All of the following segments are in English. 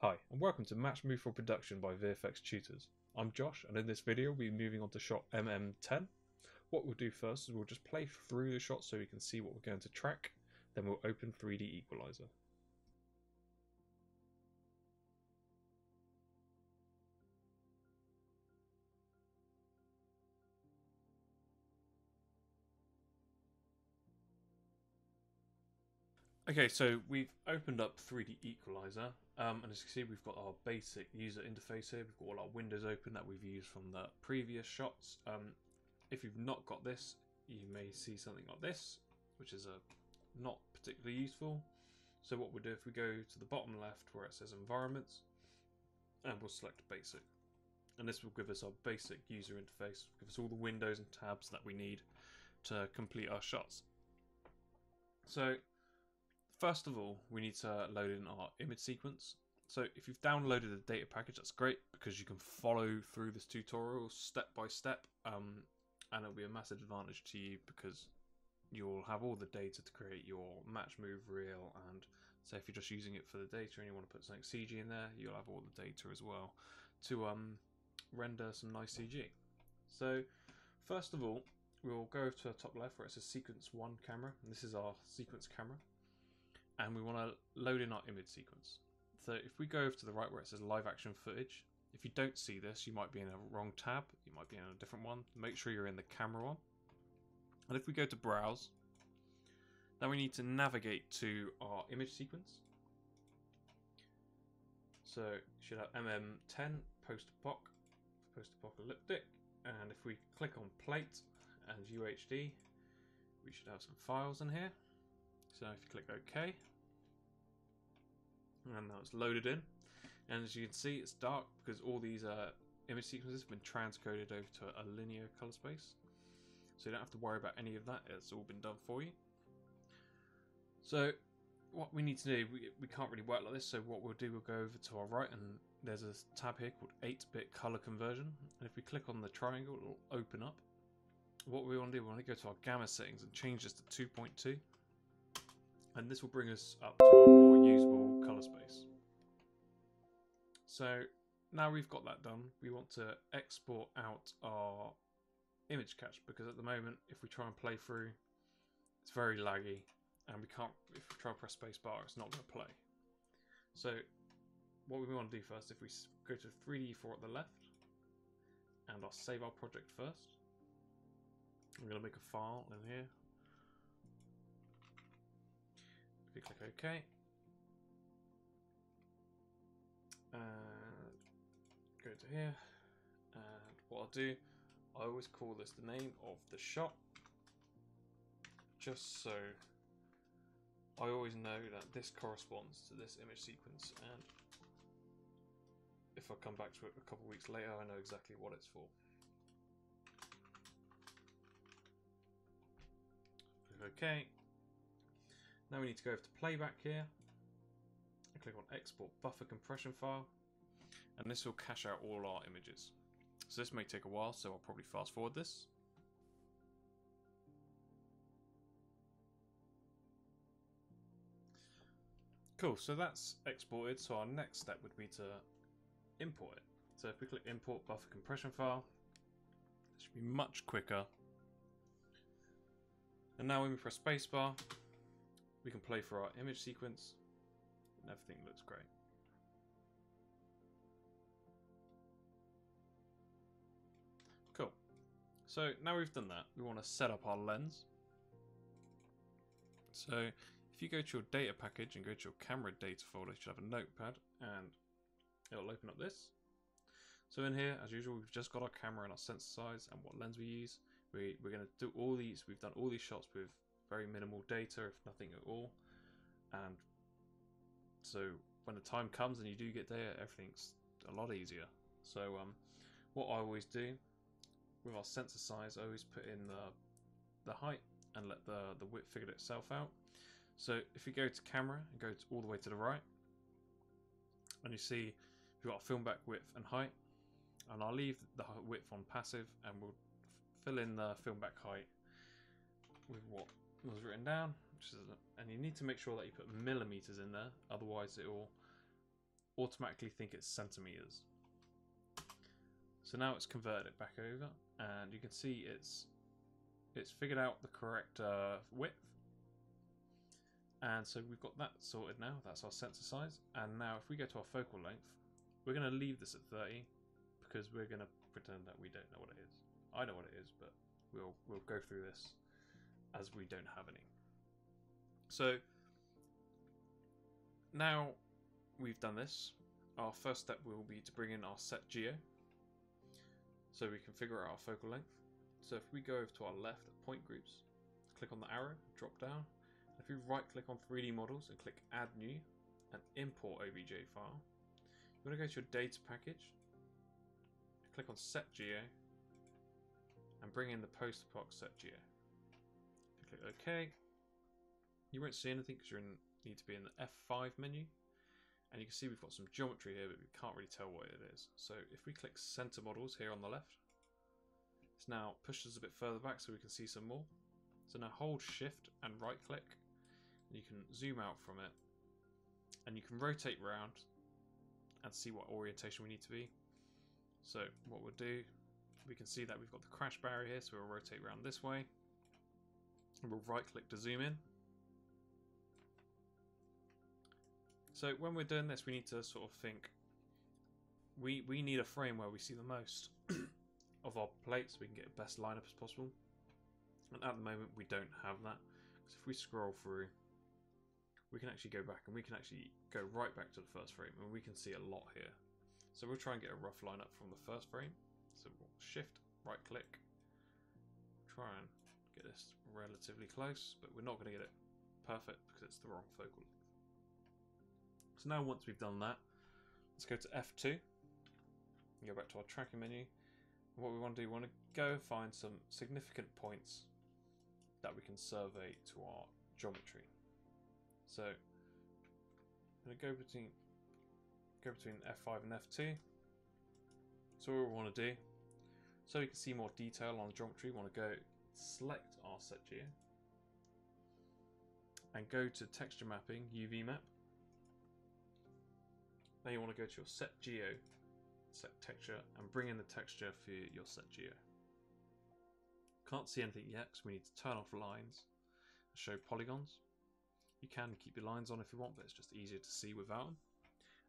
Hi, and welcome to Match Move for Production by VFX Tutors. I'm Josh, and in this video we'll be moving on to shot MM10. What we'll do first is we'll just play through the shot so we can see what we're going to track, then we'll open 3D Equalizer. Okay, so we've opened up 3D Equalizer, um, and as you can see, we've got our basic user interface here. We've got all our windows open that we've used from the previous shots. Um, if you've not got this, you may see something like this, which is a uh, not particularly useful. So what we'll do if we go to the bottom left where it says environments, and we'll select basic. And this will give us our basic user interface, give us all the windows and tabs that we need to complete our shots. So First of all, we need to load in our image sequence. So if you've downloaded the data package, that's great because you can follow through this tutorial step by step, um, and it'll be a massive advantage to you because you'll have all the data to create your match move reel and say if you're just using it for the data and you want to put something CG in there, you'll have all the data as well to um, render some nice CG. So first of all, we'll go to the top left where it says sequence one camera. And this is our sequence camera and we want to load in our image sequence. So if we go over to the right where it says live action footage, if you don't see this, you might be in a wrong tab, you might be in a different one. Make sure you're in the camera one. And if we go to browse, then we need to navigate to our image sequence. So you should have MM10 post-apoc, post-apocalyptic, and if we click on plate and UHD, we should have some files in here. So if you click OK, and now it's loaded in, and as you can see, it's dark because all these uh, image sequences have been transcoded over to a linear color space. So you don't have to worry about any of that, it's all been done for you. So what we need to do, we, we can't really work like this, so what we'll do, we'll go over to our right and there's a tab here called 8-bit color conversion. And if we click on the triangle, it'll open up. What we want to do, we want to go to our gamma settings and change this to 2.2 and this will bring us up to a more usable color space. So now we've got that done, we want to export out our image cache because at the moment, if we try and play through, it's very laggy and we can't, if we try and press spacebar, it's not going to play. So what we want to do first, if we go to 3DE4 at the left, and I'll save our project first. I'm going to make a file in here. We click OK. And go to here. And what I'll do, I always call this the name of the shot. Just so I always know that this corresponds to this image sequence and if I come back to it a couple of weeks later I know exactly what it's for. Okay, now we need to go over to playback here and click on export buffer compression file and this will cache out all our images. So this may take a while so I'll probably fast forward this. Cool, so that's exported, so our next step would be to import it. So if we click import buffer compression file, it should be much quicker. And now when we press spacebar, we can play for our image sequence and everything looks great. Cool. So now we've done that, we want to set up our lens. So if you go to your data package and go to your camera data folder, you should have a notepad and it'll open up this. So in here, as usual, we've just got our camera and our sensor size and what lens we use. We, we're going to do all these, we've done all these shots with very minimal data, if nothing at all. And so when the time comes and you do get data, everything's a lot easier. So um, what I always do with our sensor size, I always put in the the height and let the the width figure itself out. So if you go to camera and go to all the way to the right, and you see we've got film back width and height, and I'll leave the width on passive, and we'll fill in the film back height with what was written down, and you need to make sure that you put millimeters in there, otherwise it will automatically think it's centimeters. So now it's converted it back over, and you can see it's it's figured out the correct uh, width. And so we've got that sorted now. That's our sensor size. And now if we go to our focal length, we're going to leave this at 30 because we're going to pretend that we don't know what it is. I know what it is, but we'll we'll go through this as we don't have any. So now we've done this, our first step will be to bring in our set geo so we can figure out our focal length. So if we go over to our left at point groups, click on the arrow, drop down. If you right click on 3D models and click add new and import OBJ file, you want to go to your data package, click on set geo and bring in the post-apoc set geo. Click OK. You won't see anything because you need to be in the F5 menu. And you can see we've got some geometry here, but we can't really tell what it is. So if we click center models here on the left, it's now pushed us a bit further back so we can see some more. So now hold shift and right click, and you can zoom out from it, and you can rotate around and see what orientation we need to be. So what we'll do, we can see that we've got the crash barrier here, so we'll rotate around this way. We'll right click to zoom in. So when we're doing this, we need to sort of think. We we need a frame where we see the most of our plates. So we can get the best lineup as possible. And at the moment, we don't have that. Because if we scroll through, we can actually go back and we can actually go right back to the first frame, and we can see a lot here. So we'll try and get a rough lineup from the first frame. So we'll shift, right click, try and get this relatively close, but we're not going to get it perfect because it's the wrong focal length. so now once we've done that, let's go to F2. Go back to our tracking menu. What we want to do, we want to go find some significant points that we can survey to our geometry. So I'm going to go between go between F5 and F2. So what we want to do, so we can see more detail on the geometry, we want to go select our set geo and go to texture mapping, UV map, now you want to go to your set geo, set texture, and bring in the texture for your set geo. Can't see anything yet because we need to turn off lines and show polygons. You can keep your lines on if you want, but it's just easier to see without them.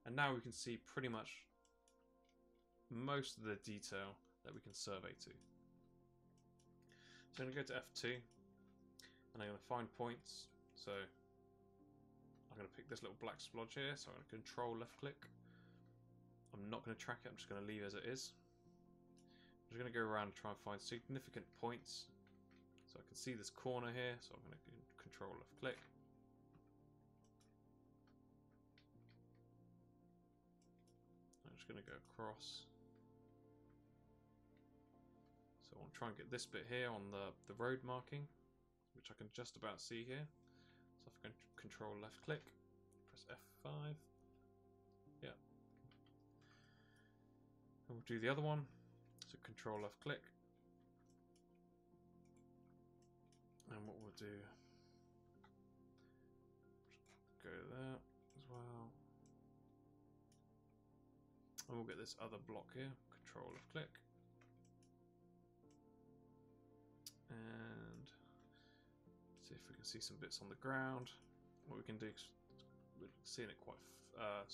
And now we can see pretty much most of the detail that we can survey to. I'm going to go to F2 and I'm going to find points. So I'm going to pick this little black splodge here, so I'm going to control left click. I'm not going to track it, I'm just going to leave as it is. I'm just going to go around and try and find significant points. So I can see this corner here, so I'm going to control left click. I'm just going to go across. So I want to try and get this bit here on the, the road marking, which I can just about see here. So if I can control left click, press F5. Yeah. And we'll do the other one. So control left click. And what we'll do, go there as well. And we'll get this other block here, control left click. And See if we can see some bits on the ground. What we can do, we're seeing it quite uh,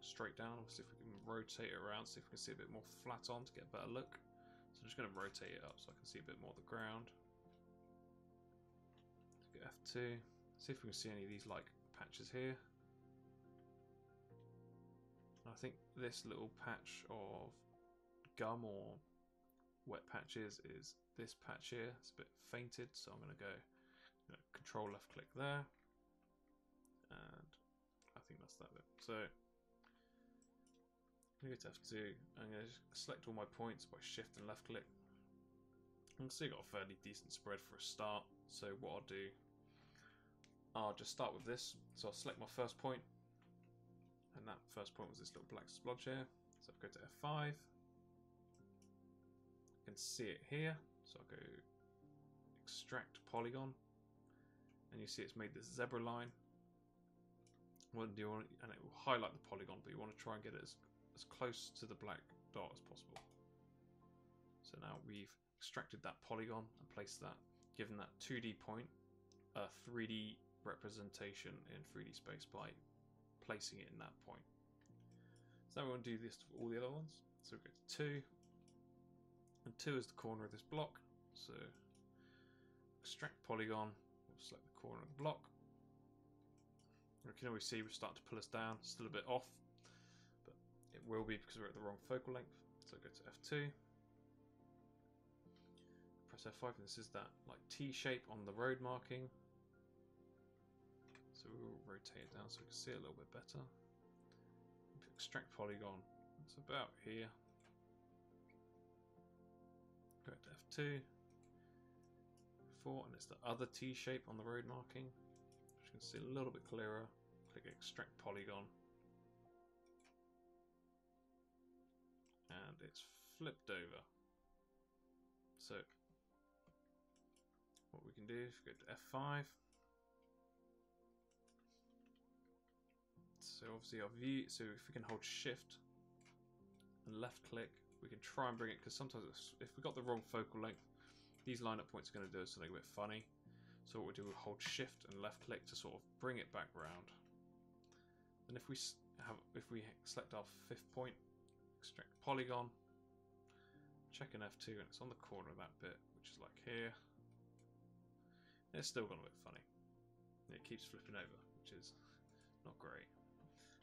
straight down. See if we can rotate it around, see if we can see a bit more flat on to get a better look. So I'm just going to rotate it up so I can see a bit more of the ground. Get F2. See if we can see any of these like patches here. I think this little patch of gum or wet patches is this patch here. It's a bit fainted, so I'm going to go control left click there. And I think that's that bit. So I'm going to go to F2. I'm going to select all my points by shift and left click. I can see I've got a fairly decent spread for a start. So what I'll do, I'll just start with this. So I'll select my first point, and that first point was this little black splodge here. So I'll go to F5. Can see it here. So I'll go extract polygon and you see it's made this zebra line What do you want? And it will highlight the polygon, but you want to try and get it as, as close to the black dot as possible. So now we've extracted that polygon and placed that, given that 2D point uh, a 3D representation in 3D space by placing it in that point. So now we want to do this for all the other ones. So we go to 2, and 2 is the corner of this block. So extract polygon, we'll select the corner of the block. We can always see we start to pull us down, still a bit off, but it will be because we're at the wrong focal length. So go to F2, press F5, and this is that like T shape on the road marking. So we'll rotate it down so we can see it a little bit better. Extract polygon, it's about here. F2, 4, and it's the other T shape on the road marking. Which you can see a little bit clearer. Click extract polygon. And it's flipped over. So what we can do is go to F5 So obviously our view, so if we can hold shift and left click, we can try and bring it, because sometimes if we got the wrong focal length, these lineup points are going to do something a bit funny. So what we do, we hold shift and left click to sort of bring it back round. And if we have, if we select our fifth point, extract polygon, check an F2 and it's on the corner of that bit, which is like here. It's still gone a bit funny. It keeps flipping over, which is not great.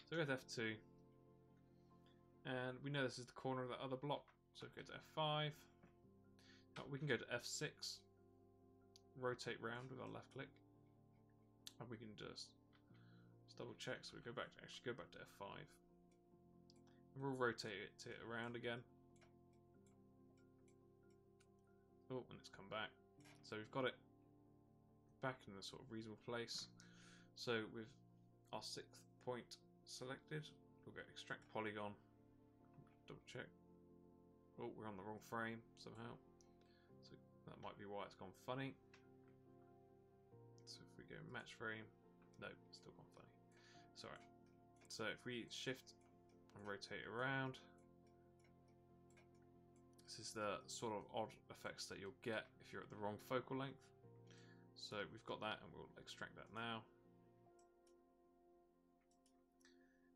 So to F2. And we know this is the corner of that other block. So go to F5. Now we can go to F6. Rotate round with our left click. And we can just, double check. So we go back to actually go back to F5. And we'll rotate it to around again. Oh, and it's come back. So we've got it back in a sort of reasonable place. So with our sixth point selected. We'll go extract polygon. Double check. Oh, we're on the wrong frame somehow. So that might be why it's gone funny. So if we go match frame, no, it's still gone funny. Sorry. So if we shift and rotate around, this is the sort of odd effects that you'll get if you're at the wrong focal length. So we've got that and we'll extract that now.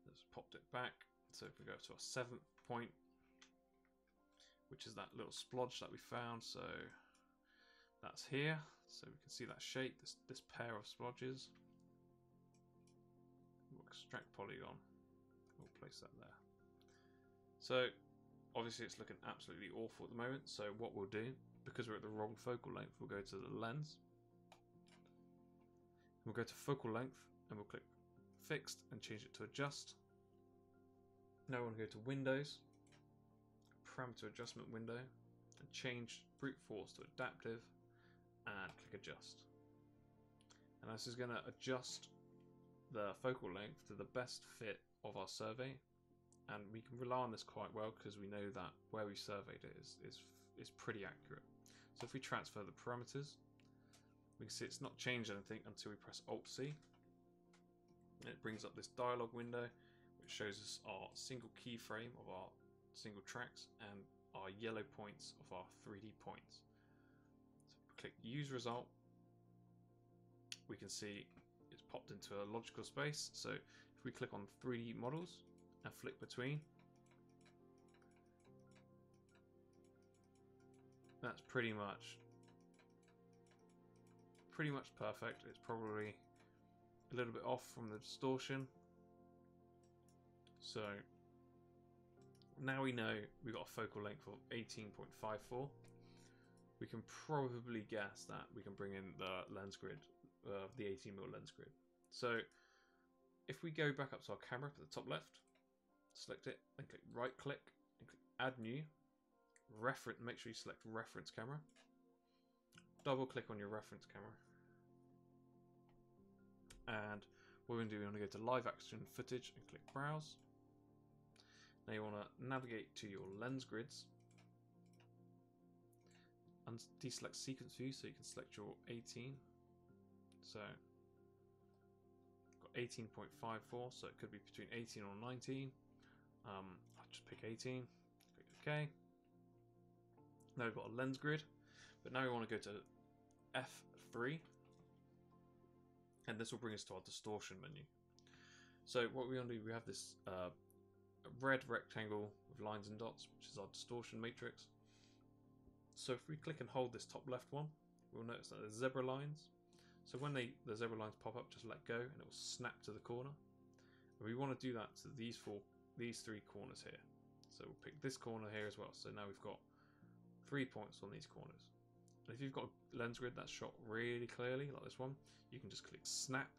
Let's popped it back. So if we go to our seventh point, which is that little splodge that we found, so that's here. So we can see that shape, this, this pair of splodges. We'll extract polygon. We'll place that there. So obviously it's looking absolutely awful at the moment. So what we'll do, because we're at the wrong focal length, we'll go to the lens. We'll go to focal length and we'll click fixed and change it to adjust. Now we're going to go to Windows, Parameter Adjustment window, and change Brute Force to Adaptive, and click Adjust. And this is going to adjust the focal length to the best fit of our survey, and we can rely on this quite well because we know that where we surveyed it is, is, is pretty accurate. So if we transfer the parameters, we can see it's not changed anything until we press Alt-C. It brings up this dialog window shows us our single keyframe of our single tracks and our yellow points of our 3D points. So click use result, we can see it's popped into a logical space. So if we click on 3D models and flick between, that's pretty much pretty much perfect. It's probably a little bit off from the distortion so now we know we've got a focal length of 18.54. We can probably guess that we can bring in the lens grid, uh, the 18mm lens grid. So if we go back up to our camera at the top left, select it, and click right click, and click add new, reference, make sure you select reference camera, double click on your reference camera, and what we're going to do, we're going to go to live action footage and click browse. Now you want to navigate to your lens grids and deselect sequence view so you can select your 18. So got 18.54, so it could be between 18 or 19. Um, I'll just pick 18. Click OK. Now we've got a lens grid, but now we want to go to F3, and this will bring us to our distortion menu. So what we want to do, we have this uh, red rectangle with lines and dots, which is our distortion matrix. So if we click and hold this top left one, we'll notice that there's zebra lines. So when they the zebra lines pop up, just let go and it will snap to the corner. And we want to do that to these four, these three corners here. So we'll pick this corner here as well. So now we've got three points on these corners. And if you've got a lens grid that's shot really clearly, like this one, you can just click snap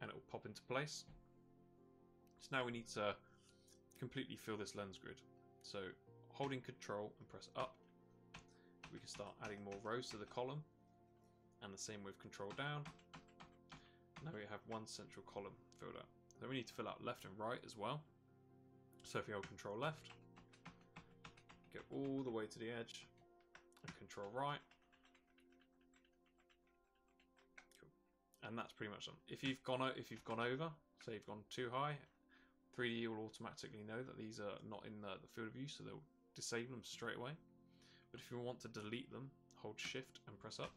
and it will pop into place. So now we need to completely fill this lens grid. So holding control and press up, we can start adding more rows to the column and the same with control down. Now we have one central column filled out. Then we need to fill out left and right as well. So if you hold control left, go all the way to the edge and control right. And that's pretty much done. If you've gone if you've gone over, say you've gone too high, 3D will automatically know that these are not in the, the field of view, so they'll disable them straight away. But if you want to delete them, hold shift and press up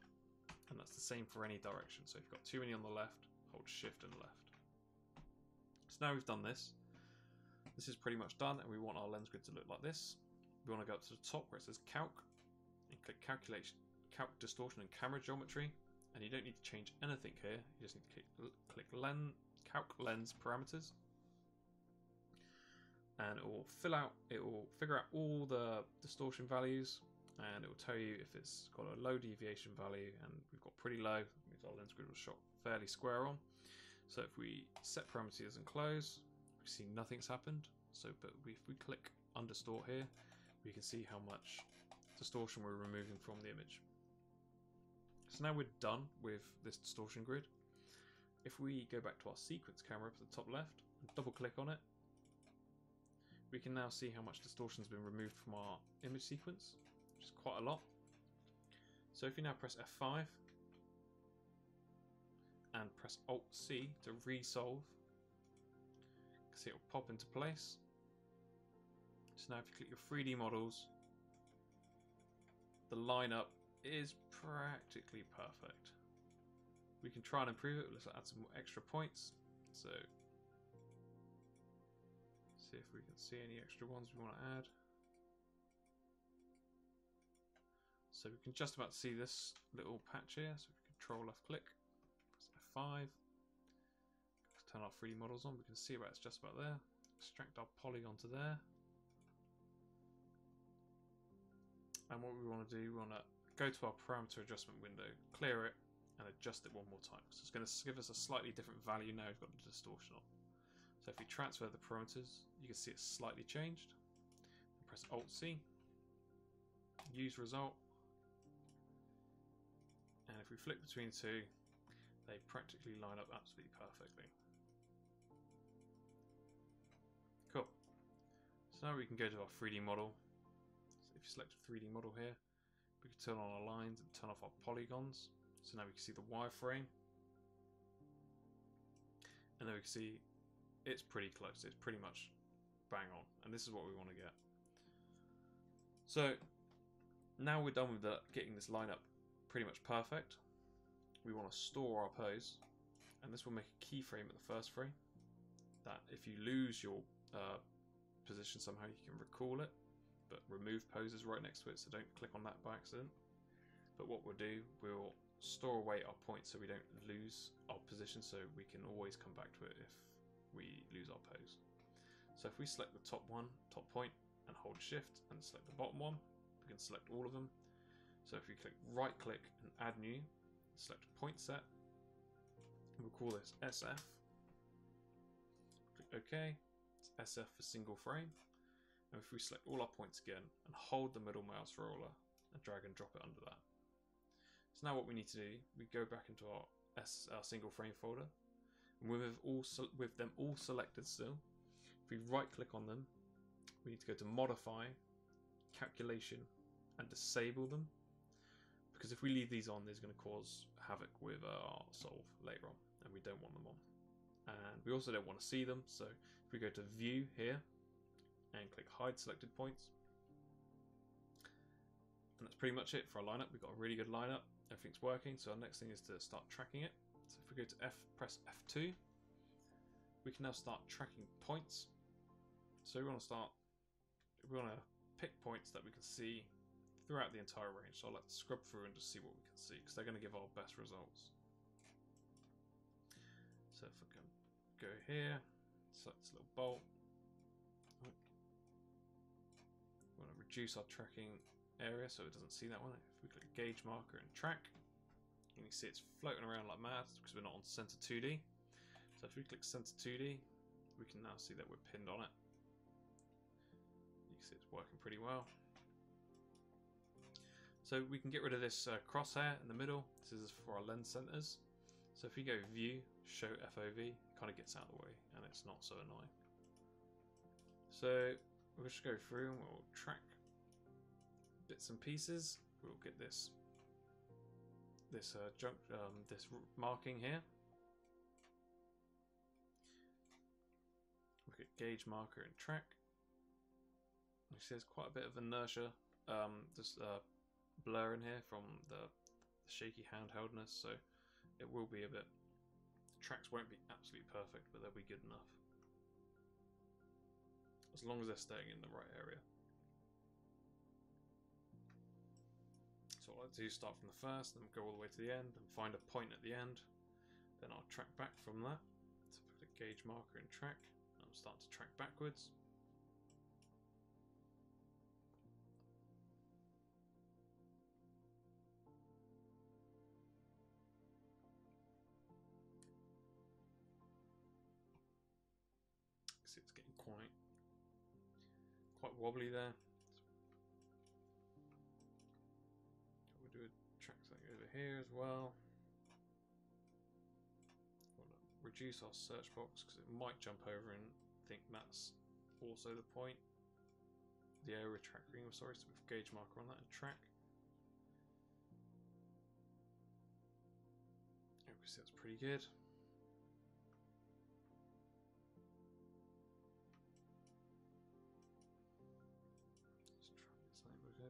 and that's the same for any direction. So if you've got too many on the left, hold shift and left. So now we've done this. This is pretty much done and we want our lens grid to look like this. We want to go up to the top where it says calc and click calculation, calc distortion and camera geometry. And you don't need to change anything here. You just need to click, click lens, calc lens parameters. And it will fill out, it will figure out all the distortion values and it will tell you if it's got a low deviation value and we've got pretty low because our lens grid was shot fairly square on. So if we set parameters and close we see nothing's happened. So but if we click undistort here we can see how much distortion we're removing from the image. So now we're done with this distortion grid. If we go back to our sequence camera up at the top left and double click on it we can now see how much distortion has been removed from our image sequence which is quite a lot. So if you now press F5 and press Alt C to resolve, see it will pop into place. So now if you click your 3D models, the lineup is practically perfect. We can try and improve it. Let's add some extra points. So see if we can see any extra ones we want to add. So we can just about see this little patch here. So if we control left click, press F5, turn our 3D models on, we can see about it's just about there. Extract our polygon to there. And what we want to do, we want to go to our parameter adjustment window, clear it, and adjust it one more time. So it's going to give us a slightly different value now we've got the distortion on. So if we transfer the parameters, you can see it's slightly changed. Press Alt C, use result, and if we flick between two, they practically line up absolutely perfectly. Cool. So now we can go to our 3D model. So if you select a 3D model here, we can turn on our lines and turn off our polygons. So now we can see the wireframe. And then we can see it's pretty close. It's pretty much bang on. And this is what we want to get. So now we're done with the, getting this lineup pretty much perfect. We want to store our pose, and this will make a keyframe at the first frame. That if you lose your uh, position somehow, you can recall it, but remove poses right next to it, so don't click on that by accident. But what we'll do, we'll store away our points so we don't lose our position, so we can always come back to it if we lose our pose. So if we select the top one, top point, and hold shift and select the bottom one, we can select all of them so if we click right click and add new, select point set, we'll call this SF. Click OK, it's SF for single frame. And if we select all our points again and hold the middle mouse roller and drag and drop it under that. So now what we need to do, we go back into our, S, our single frame folder. With, all, with them all selected still, if we right click on them, we need to go to modify, calculation, and disable them because if we leave these on, there's going to cause havoc with uh, our solve later on, and we don't want them on. and we also don't want to see them. So if we go to View here and click Hide Selected Points, and that's pretty much it for our lineup. We've got a really good lineup. Everything's working. So our next thing is to start tracking it. So if we go to F, press F2, we can now start tracking points. So we want to start, we want to pick points that we can see throughout the entire range. So I'll like to scrub through and just see what we can see because they're going to give our best results. So if we can go here, select this little bolt. We want to reduce our tracking area so it doesn't see that one. If we click gauge marker and track, you can see it's floating around like mad because we're not on center 2D. So if we click center 2D, we can now see that we're pinned on it. You can see it's working pretty well. So we can get rid of this uh, crosshair in the middle. This is for our lens centers. So if we go view, show FOV, it kind of gets out of the way and it's not so annoying. So we'll just go through and we'll track bits and pieces. We'll get this this uh, junk um, this marking here. Look at gauge marker and track. You see there's quite a bit of inertia, um, just uh, blur in here from the, the shaky handheldness, so it will be a bit. The tracks won't be absolutely perfect, but they'll be good enough. As long as they're staying in the right area. I do start from the first, then go all the way to the end, and find a point at the end. Then I'll track back from that. So put a gauge marker and track. I'm starting to track backwards. It's getting quite quite wobbly there. Here as well. Reduce our search box because it might jump over and think that's also the point. The area tracking, sorry, so with gauge marker on that and track. See that's pretty good.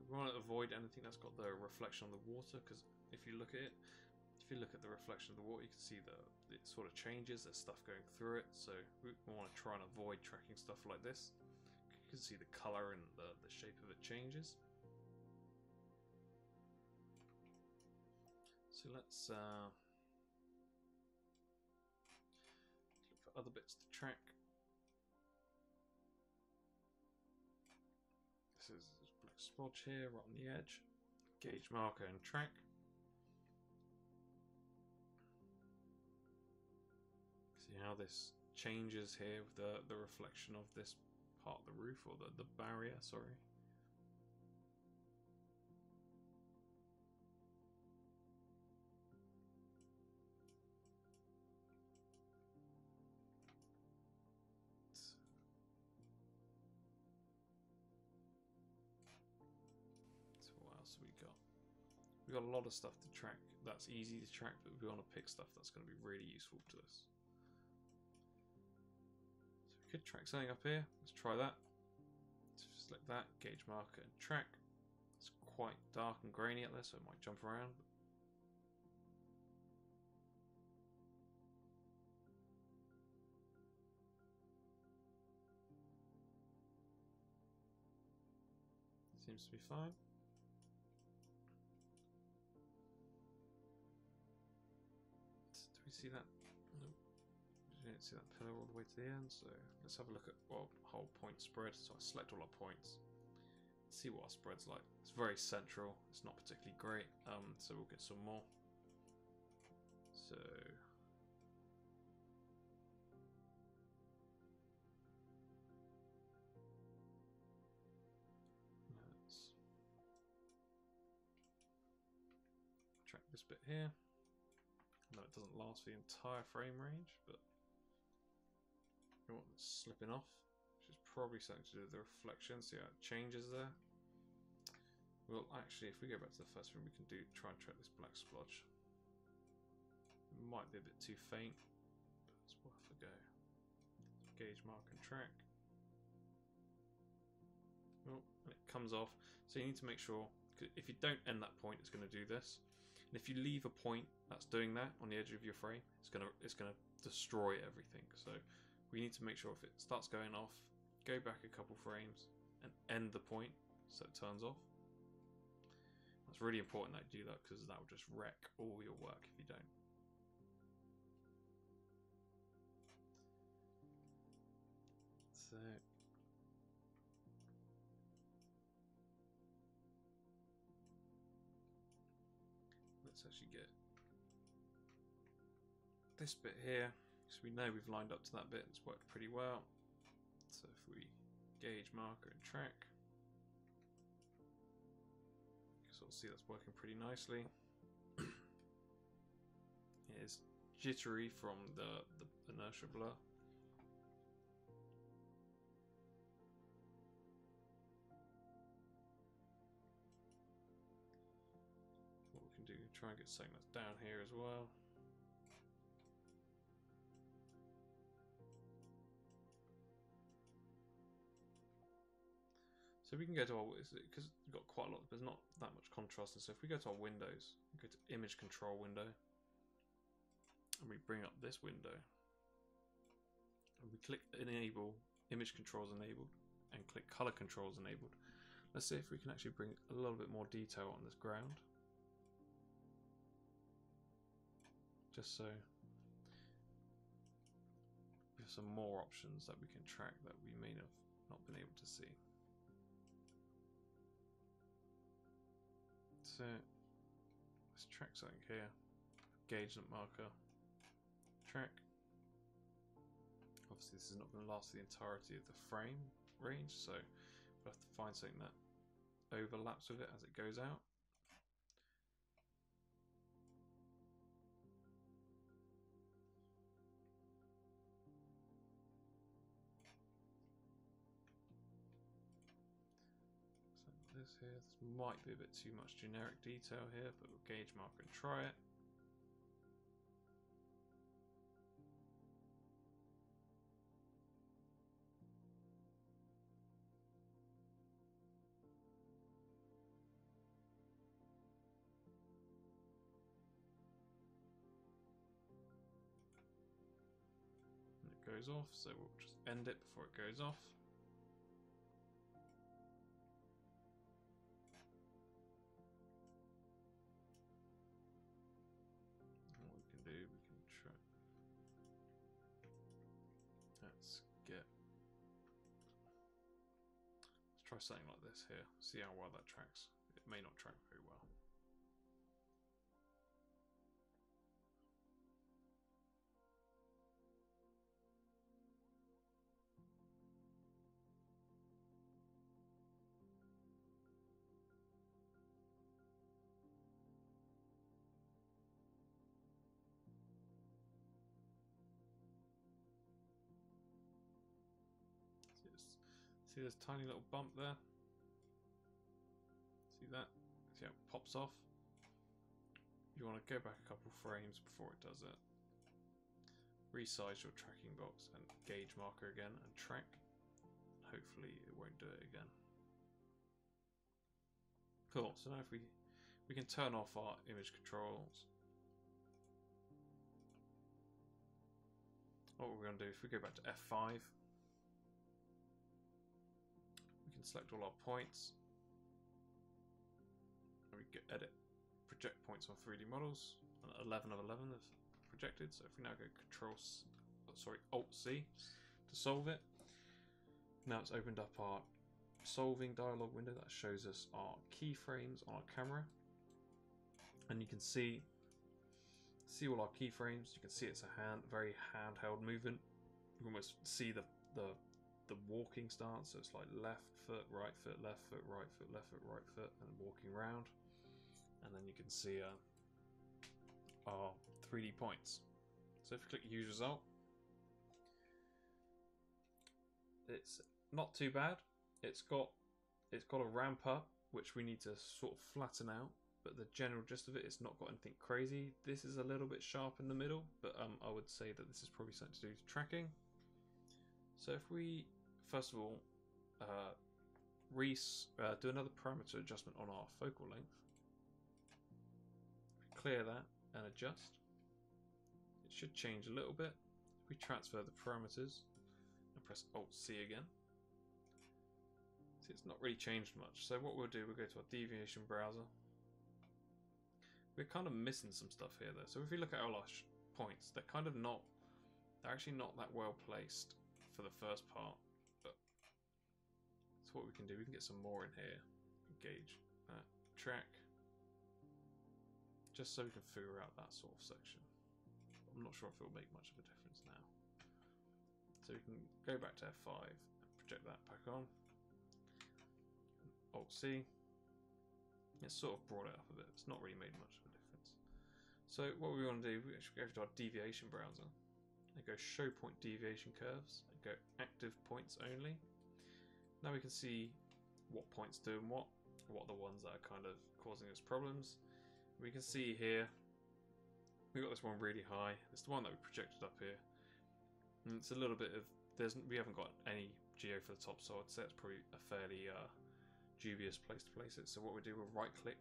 We want to avoid anything that's got the reflection on the water because if you look at it, if you look at the reflection of the water, you can see the it sort of changes. There's stuff going through it, so we want to try and avoid tracking stuff like this. You can see the color and the, the shape of it changes. So let's uh, look for other bits to track. This is splodge here, on the edge. Gauge marker and track. See how this changes here with the, the reflection of this part of the roof, or the, the barrier, sorry. Got a lot of stuff to track that's easy to track, but we want to pick stuff that's going to be really useful to us. So we could track something up here. Let's try that. Select that, gauge marker and track. It's quite dark and grainy out there, so it might jump around. Seems to be fine. See that? Nope. You didn't see that pillar all the way to the end, so let's have a look at well, whole point spread. So I select all our points. see what our spread's like. It's very central. It's not particularly great. Um, so we'll get some more. So let's track this bit here. No, it doesn't last the entire frame range, but you know what, slipping off, which is probably something to do with the reflection. See how it changes there. Well, actually, if we go back to the first one, we can do try and track this black splodge. It might be a bit too faint. but It's worth a go. Gauge mark and track. Oh, and it comes off. So you need to make sure, if you don't end that point, it's going to do this. And if you leave a point that's doing that on the edge of your frame, it's gonna it's gonna destroy everything. So we need to make sure if it starts going off, go back a couple frames and end the point so it turns off. That's really important that you do that because that will just wreck all your work if you don't. So let's actually get this bit here because we know we've lined up to that bit it's worked pretty well so if we gauge marker and track you sort of see that's working pretty nicely. it is jittery from the, the inertia blur. Try and get something that's down here as well. So we can go to our because we've got quite a lot. There's not that much contrast, and so if we go to our windows, go to image control window, and we bring up this window, and we click enable image controls enabled, and click color controls enabled. Let's see if we can actually bring a little bit more detail on this ground, just so we have some more options that we can track that we may have not been able to see. So let's track something here. Gauge marker. Track. Obviously this is not going to last the entirety of the frame range, so we'll have to find something that overlaps with it as it goes out. This here. This might be a bit too much generic detail here, but we'll gauge mark and try it. And it goes off, so we'll just end it before it goes off. Try something like this here. See how well that tracks. It may not track very well. This tiny little bump there? See that? See how it pops off? You want to go back a couple frames before it does it. Resize your tracking box and gauge marker again and track. Hopefully it won't do it again. Cool, so now if we we can turn off our image controls. What we're going to do, if we go back to F5, select all our points. And we get edit project points on 3D models. And 11 of 11 is projected. So if we now go Control, oh, sorry, Alt C to solve it. Now it's opened up our solving dialog window that shows us our keyframes on our camera. And you can see see all our keyframes. You can see it's a hand, very handheld movement. You can almost see the, the the walking stance. So it's like left foot, right foot, left foot, right foot, left foot, right foot, and walking around. And then you can see uh, our 3D points. So if you click use result, it's not too bad. It's got it's got a ramp up which we need to sort of flatten out but the general gist of it, it's not got anything crazy. This is a little bit sharp in the middle, but um, I would say that this is probably something to do with tracking. So if we, first of all, uh, re uh, do another parameter adjustment on our focal length, clear that and adjust, it should change a little bit. We transfer the parameters and press Alt C again, see it's not really changed much. So what we'll do, we'll go to our deviation browser. We're kind of missing some stuff here though. So if we look at our points, they're kind of not, they're actually not that well placed for the first part. What we can do. We can get some more in here. Engage that track. Just so we can figure out that sort of section. I'm not sure if it'll make much of a difference now. So we can go back to F5 and project that back on. Alt C. It's sort of brought it up a bit. It's not really made much of a difference. So what we want to do, we actually go to our deviation browser and go show point deviation curves and go active points only. Now we can see what points do and what, what are the ones that are kind of causing us problems. We can see here we got this one really high. It's the one that we projected up here. And it's a little bit of there's we haven't got any geo for the top, so I'd say it's probably a fairly uh, dubious place to place it. So what we do, we'll right click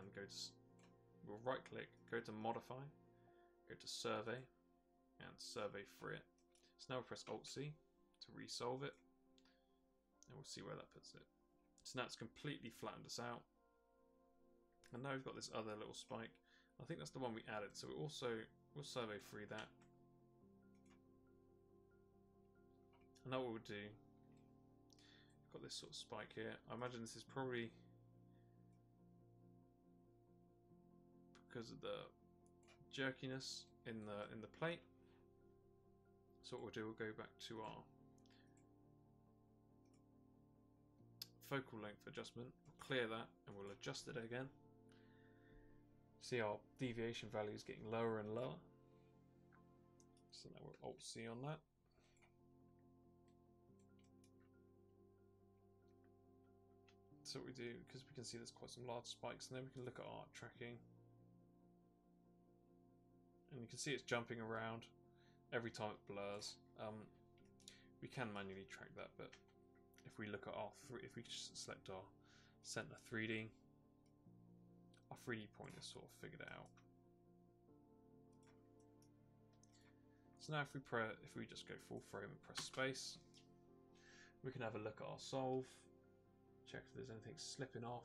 and go to we'll right click, go to modify, go to survey, and survey for it. So now we press Alt C to resolve it, and we'll see where that puts it. So now it's completely flattened us out. And now we've got this other little spike. I think that's the one we added. So we also we'll survey through that. And now what we'll do, we've got this sort of spike here. I imagine this is probably because of the jerkiness in the in the plate. So what we'll do, we'll go back to our focal length adjustment, we'll clear that and we'll adjust it again see our deviation value is getting lower and lower. So now we'll Alt C on that. So what we do, because we can see there's quite some large spikes, and then we can look at our tracking. And you can see it's jumping around every time it blurs. Um, we can manually track that, but if we look at our, if we select our center 3D, our 3D pointer sort of figured it out. So now if we pre if we just go full frame and press space, we can have a look at our solve, check if there's anything slipping off.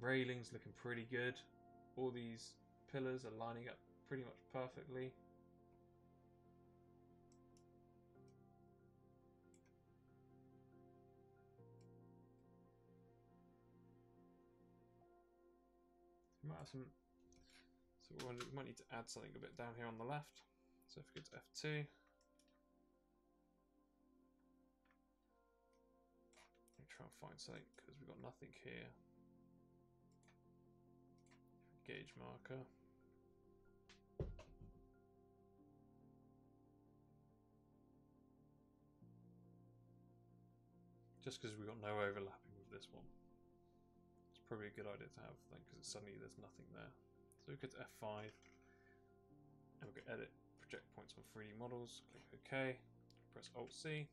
Railing's looking pretty good. All these pillars are lining up pretty much perfectly. Some. So we might need to add something a bit down here on the left. So if we go to F2, let try and find something because we've got nothing here. Gauge marker. Just because we've got no overlapping with this one probably a good idea to have then because suddenly there's nothing there. So we go to F5 and we go edit project points on 3D models, click OK, press Alt C,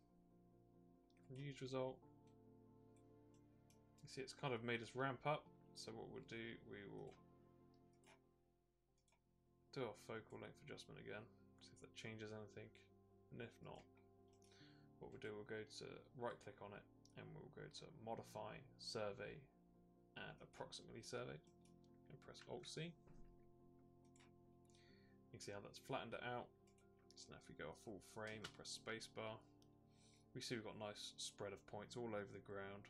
use result. You see it's kind of made us ramp up, so what we'll do, we will do our focal length adjustment again, see if that changes anything, and if not, what we'll do, we'll go to right click on it and we'll go to modify, survey, and approximately surveyed and press Alt C. You can see how that's flattened it out. So now if we go a full frame and press spacebar, we see we've got nice spread of points all over the ground.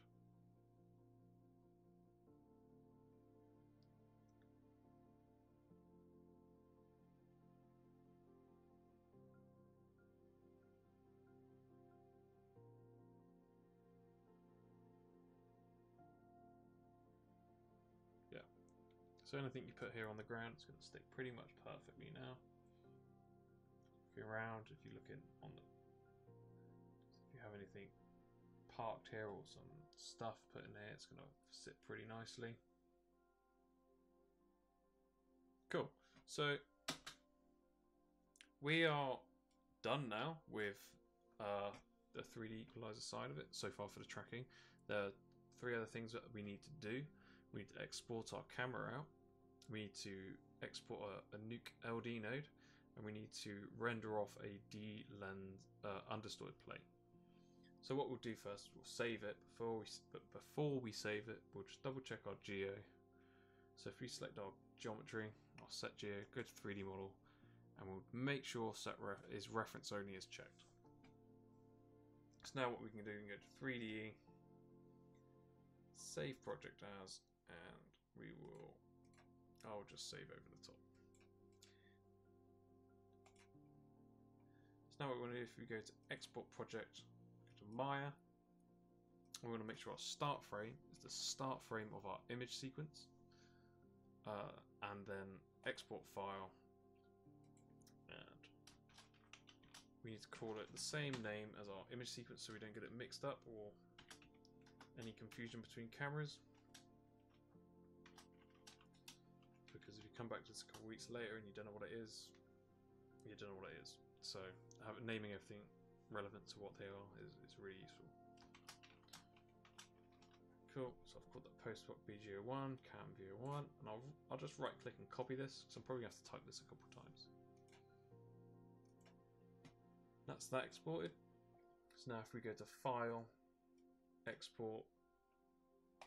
So anything you put here on the ground is going to stick pretty much perfectly now. If you're around, if you look in on the, if you have anything parked here or some stuff put in there, it's going to sit pretty nicely. Cool. So we are done now with uh, the 3D equalizer side of it so far for the tracking. There are three other things that we need to do. We need to export our camera out. We need to export a, a nuke LD node, and we need to render off a D lens uh, undistorted plate. So what we'll do first, we'll save it before we but before we save it, we'll just double check our geo. So if we select our geometry, our set geo, go to 3D model, and we'll make sure set ref is reference only is checked. So now what we can do, we can go to 3D, save project as, and we will, I'll just save over the top. So now what we want to do, if we go to export project, go to Maya, we want to make sure our start frame is the start frame of our image sequence, uh, and then export file, and we need to call it the same name as our image sequence so we don't get it mixed up or any confusion between cameras. Come back to this a couple weeks later and you don't know what it is, you don't know what it is. So naming everything relevant to what they are is, is really useful. Cool, so I've called that post-apoc BGO1, cam VO1, and I'll, I'll just right click and copy this, because I'm probably going to have to type this a couple times. That's that exported. So now if we go to File, Export,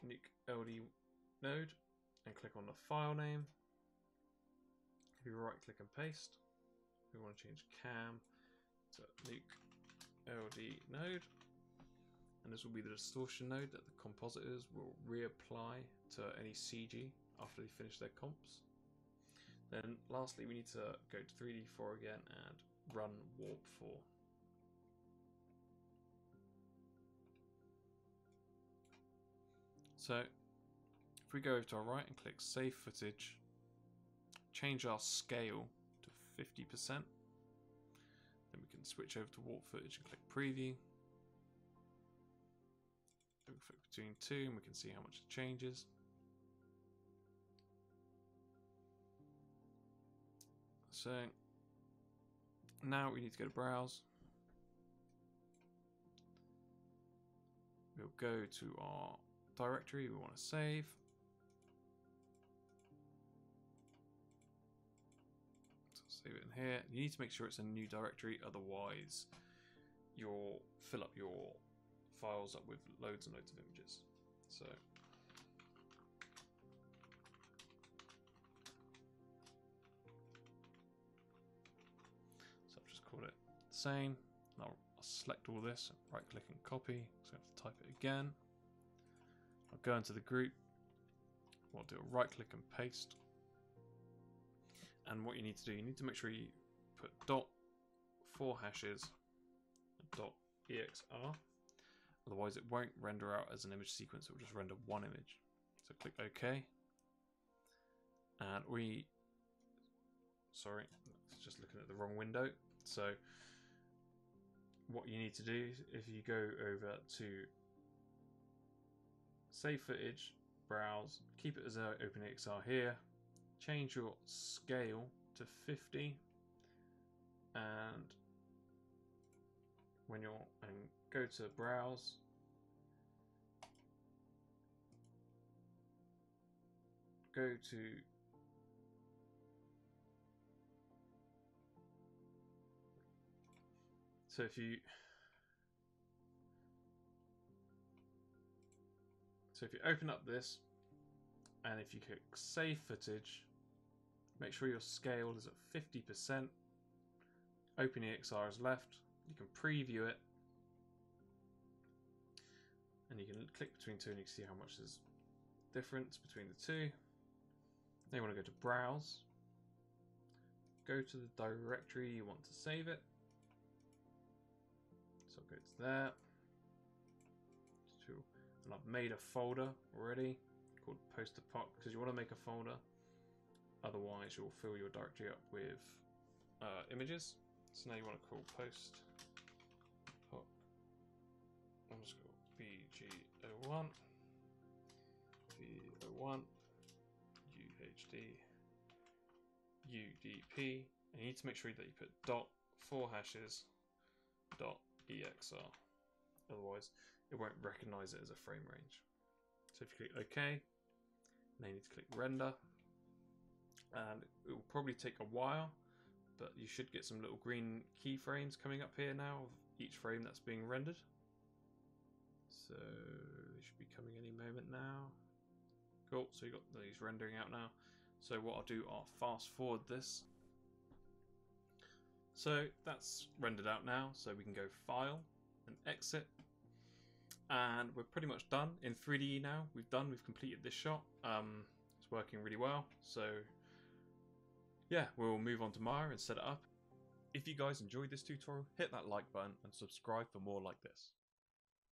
Nuke LD node, and click on the file name, if you right click and paste, we want to change cam to Nuke LD node, and this will be the distortion node that the compositors will reapply to any CG after they finish their comps. Then lastly we need to go to 3DE4 again and run warp 4. So if we go over to our right and click save footage, change our scale to 50%, then we can switch over to warp footage and click preview. Click between two and we can see how much it changes. So now we need to go to browse. We'll go to our directory we want to save. Save it in here. You need to make sure it's a new directory, otherwise you'll fill up your files up with loads and loads of images. So So I've just called it same. I'll, I'll select all this, right click and copy, so I have to type it again. I'll go into the group. I'll do a right click and paste. And what you need to do, you need to make sure you put dot four hashes dot exr. Otherwise it won't render out as an image sequence, it will just render one image. So click OK. And we sorry, just looking at the wrong window. So what you need to do if you go over to save footage, browse, keep it as an OpenEXR here, change your scale to 50 and when you're and go to browse. Go to so if you So if you open up this, and if you click save footage, make sure your scale is at 50%. OpenEXR is left. You can preview it. And you can click between two and you can see how much is difference between the two. Then you want to go to browse. Go to the directory you want to save it. So I'll go to there and I've made a folder already called poster puck because you want to make a folder otherwise you'll fill your directory up with uh, images so now you want to call post puck underscore bg01 v01 uhd UDP, and you need to make sure that you put dot four hashes dot EXR. Otherwise, it won't recognize it as a frame range. So if you click OK, now you need to click render, and it will probably take a while, but you should get some little green keyframes coming up here now of each frame that's being rendered. So it should be coming any moment now. Cool, so you got these rendering out now. So what I'll do, I'll fast forward this. So that's rendered out now, so we can go File and Exit. And we're pretty much done in 3D now. We've done, we've completed this shot. Um, it's working really well. So yeah, we'll move on to Maya and set it up. If you guys enjoyed this tutorial, hit that like button and subscribe for more like this.